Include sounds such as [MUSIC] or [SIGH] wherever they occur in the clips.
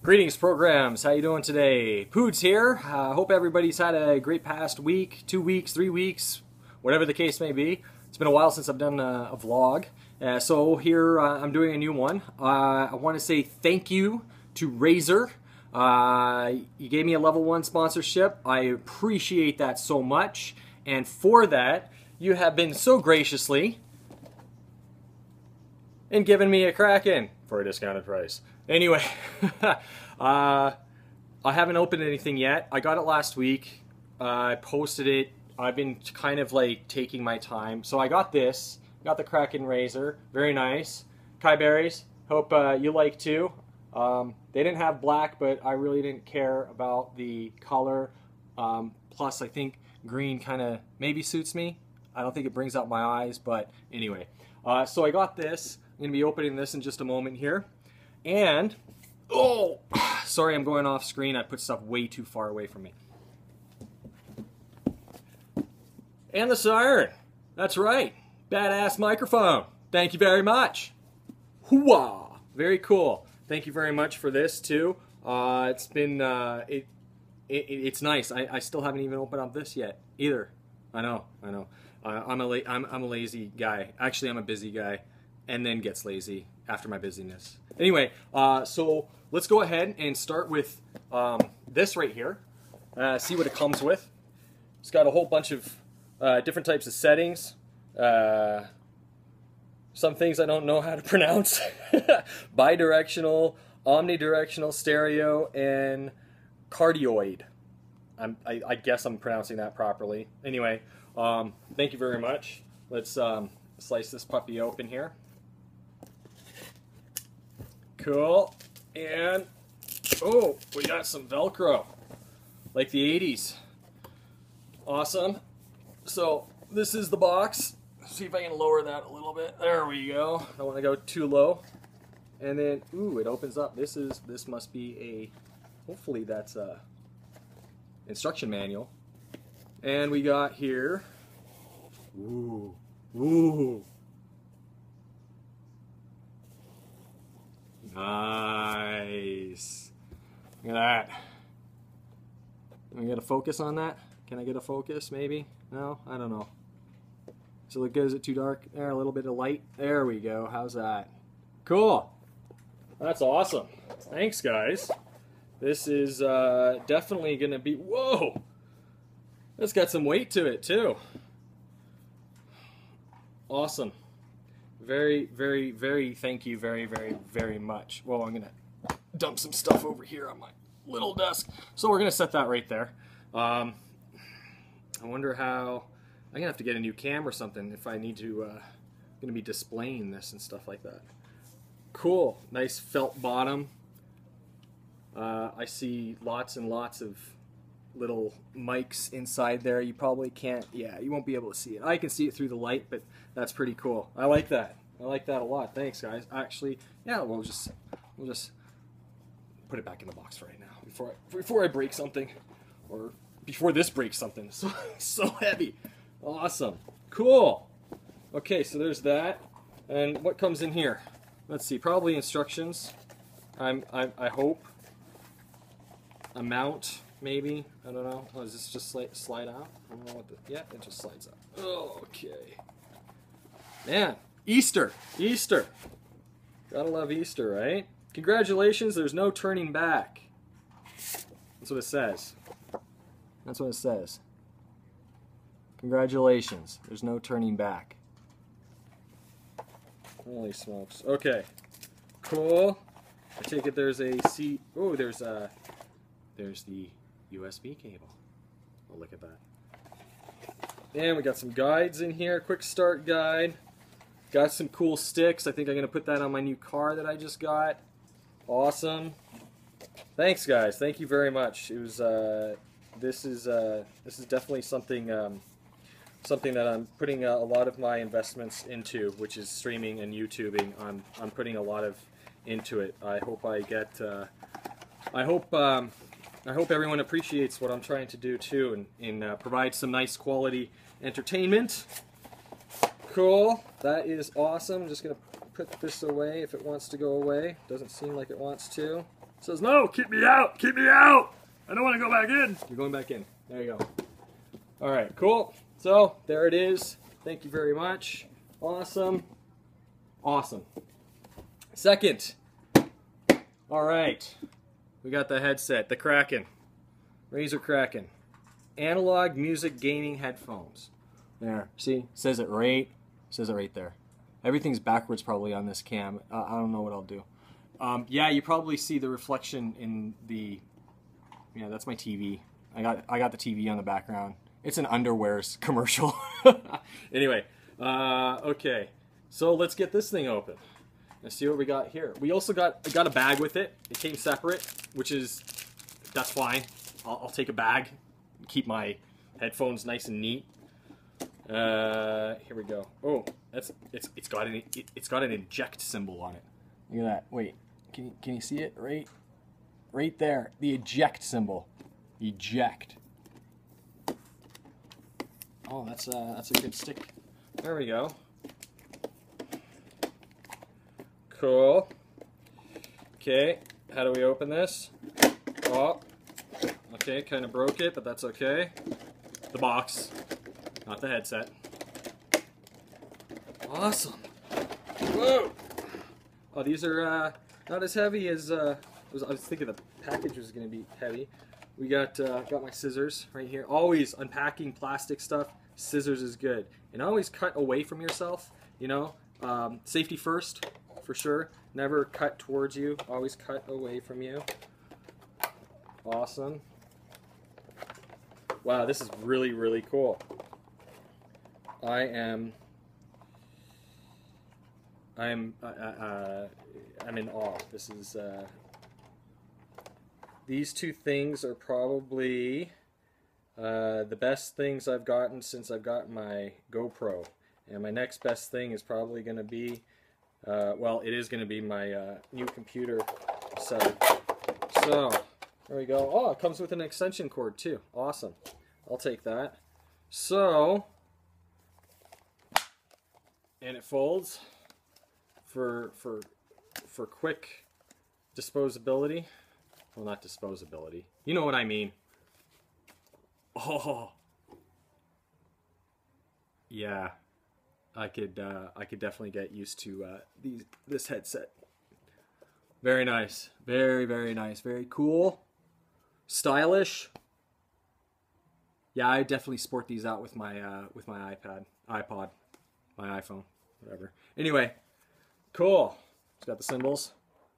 Greetings, programs. How you doing today? Poodz here. Uh, hope everybody's had a great past week, two weeks, three weeks, whatever the case may be. It's been a while since I've done a, a vlog, uh, so here uh, I'm doing a new one. Uh, I want to say thank you to Razer. Uh, you gave me a level one sponsorship. I appreciate that so much, and for that, you have been so graciously and given me a Kraken for a discounted price. Anyway, [LAUGHS] uh, I haven't opened anything yet. I got it last week. Uh, I posted it. I've been kind of like taking my time. So I got this. Got the Kraken Razer. Very nice. Kai Berries. Hope uh, you like too. Um, they didn't have black, but I really didn't care about the color. Um, plus, I think green kind of maybe suits me. I don't think it brings out my eyes, but anyway. Uh, so I got this. I'm going to be opening this in just a moment here. And, oh, [SIGHS] sorry I'm going off screen. I put stuff way too far away from me. And the Seiren. That's right. Badass microphone. Thank you very much. Hooah! Very cool. Thank you very much for this too. Uh, it's been uh, it, it, it's nice. I, I still haven't even opened up this yet either. I know. I know. Uh, I'm a la- I'm, I'm a lazy guy. Actually, I'm a busy guy, and then gets lazy after my busyness. Anyway, uh, so let's go ahead and start with um, this right here. Uh, see what it comes with. It's got a whole bunch of uh, different types of settings. Uh, some things I don't know how to [LAUGHS] pronounce. Bidirectional, omnidirectional, stereo, and cardioid. I, I guess I'm pronouncing that properly. Anyway, um, thank you very much. Let's um, slice this puppy open here. Cool. And, oh, we got some Velcro. Like the 80s. Awesome. So, this is the box. See if I can lower that a little bit. There we go. I don't want to go too low. And then, ooh, it opens up. This is, this must be a, hopefully that's a instruction manual. And we got here, ooh, ooh, Nice. Look at that. Can we get a focus on that? Can I get a focus, maybe? No? I don't know. Does it? Is it too dark? There, a little bit of light. There we go. How's that? Cool. That's awesome. Thanks, guys. This is uh, definitely going to be... Whoa! That's got some weight to it, too. Awesome very, very, very thank you very, very, very much. Well, I'm going to dump some stuff over here on my little desk. So we're going to set that right there. Um, I wonder how... I'm going to have to get a new cam or something if I need to... Uh, going to be displaying this and stuff like that. Cool. Nice felt bottom. Uh, I see lots and lots of little mics inside there. You probably can't, yeah, you won't be able to see it. I can see it through the light, but that's pretty cool. I like that. I like that a lot. Thanks, guys. Actually, yeah, we'll just we'll just put it back in the box right now before I, before I break something, or before this breaks something. [LAUGHS] So so heavy. Awesome. Cool. Okay, so there's that. And what comes in here? Let's see. Probably instructions. I'm I, I hope. A mount maybe. I don't know. Oh, does this just slide, slide out? I don't know what the. Yeah, it just slides out. Okay. Man, Easter. Easter. Gotta love Easter, right? Congratulations, there's no turning back. That's what it says. That's what it says. Congratulations, there's no turning back. Holy smokes. Okay. Cool. I take it there's a C. Oh, there's a. There's the USB cable. Oh, look at that. And we got some guides in here. Quick start guide. Got some cool sticks. I think I'm going to put that on my new car that I just got. Awesome. Thanks, guys. Thank you very much. It was. Uh, this is uh, this is definitely something um, something that I'm putting a, a, lot of my investments into, which is streaming and YouTubing. I'm I'm putting a lot of into it. I hope I get. Uh, I hope. Um, I hope everyone appreciates what I'm trying to do too, and, and uh, provide some nice quality entertainment. Cool. That is awesome. I'm just going to put this away if it wants to go away. Doesn't seem like it wants to. says, no, keep me out, keep me out. I don't want to go back in. You're going back in. There you go. All right, cool. So there it is. Thank you very much. Awesome. Awesome. Second. All right. We got the headset, the Kraken. Razer Kraken. Analog music gaming headphones. There. See? Says it right. Says it right there. Everything's backwards probably on this cam. Uh, I don't know what I'll do. Um, yeah, you probably see the reflection in the. Yeah, that's my TV. I got I got the TV on the background. It's an underwears [LAUGHS] commercial. [LAUGHS] anyway, uh, okay. So let's get this thing open. Let's see what we got here. We also got got a bag with it. It came separate, which is that's fine. I'll, I'll take a bag, keep my headphones nice and neat. Uh, here we go. Oh, that's it's it's got an it, it's got an eject symbol on it. Look at that. Wait, can you, can you see it right right there? The eject symbol. Eject. Oh, that's uh, that's a good stick. There we go. Cool. Okay, how do we open this? Oh, okay, kind of broke it, but that's okay. The box, not the headset. Awesome. Whoa. Oh, these are uh, not as heavy as uh, I was, I was thinking the package was going to be heavy. We got uh, got my scissors right here. Always unpacking plastic stuff. Scissors is good, and always cut away from yourself. You know, um, safety first for sure. Never cut towards you. Always cut away from you. Awesome. Wow, this is really really cool. I am. I'm uh, uh, I'm in awe. This is uh, these two things are probably uh, the best things I've gotten since I've gotten my GoPro. And my next best thing is probably going to be, uh, well, it is going to be my uh, new computer setup. So, there we go. Oh, it comes with an extension cord too. Awesome. I'll take that. So, and it folds for for for quick disposability. Well, not disposability. You know what I mean. Oh, yeah. I could uh, I could definitely get used to uh, these this headset. Very nice, very very nice, very cool, stylish. Yeah, I definitely sport these out with my uh, with my iPad, iPod, my iPhone, whatever. Anyway, cool. It's got the symbols,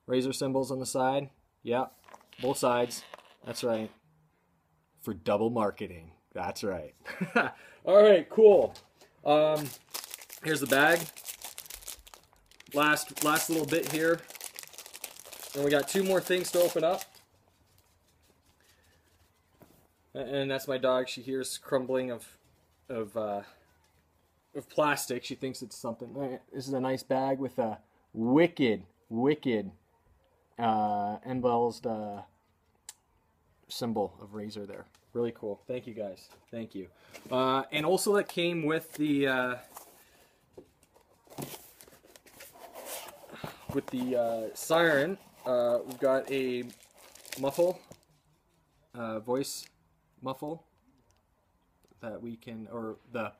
Razer symbols on the side. Yeah, both sides. That's right. For double marketing. That's right. [LAUGHS] All right, cool. Um, here's the bag. Last last little bit here. And we got two more things to open up. And that's my dog. She hears crumbling of of uh, of plastic. She thinks it's something. This is a nice bag with a wicked, wicked uh, embossed uh, symbol of Razer there. Really cool. Thank you guys. Thank you. Uh, and also that came with the uh, with the uh, Seiren. Uh, we've got a muffle, uh, voice muffle that we can, or the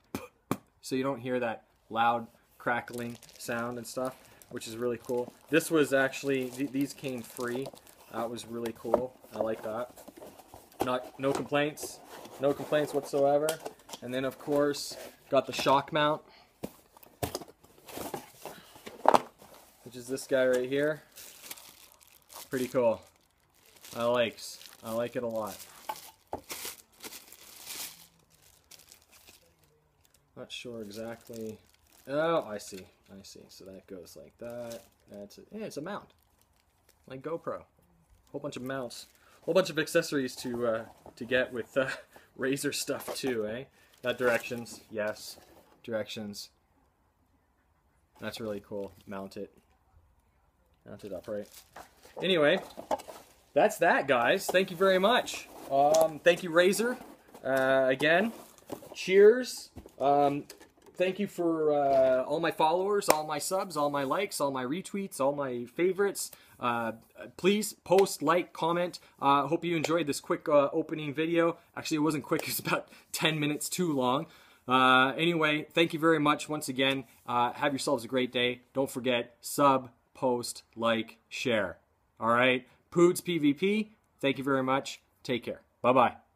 so you don't hear that loud crackling sound and stuff, which is really cool. This was actually th these came free. That was really cool. I like that. Not no complaints, no complaints whatsoever. And then of course got the shock mount, which is this guy right here. Pretty cool. I likes. I like it a lot. Not sure exactly. Oh, I see. I see. So that goes like that. That's it. Yeah, it's a mount, like GoPro. Whole bunch of mounts whole bunch of accessories to uh, to get with uh, [LAUGHS] Razer stuff too, eh? Got directions, yes, directions. That's really cool. Mount it, mount it upright. Anyway, that's that, guys. Thank you very much. Um, thank you, Razer. Uh, again, cheers. Um, thank you for uh, all my followers, all my subs, all my likes, all my retweets, all my favorites. Uh, please post, like, comment. Uh, hope you enjoyed this quick uh, opening video. Actually, it wasn't quick, [LAUGHS] it was about 10 minutes too long. Uh, anyway, thank you very much once again. Uh, have yourselves a great day. Don't forget, sub, post, like, share. All right? Poodz PvP, thank you very much. Take care. Bye bye.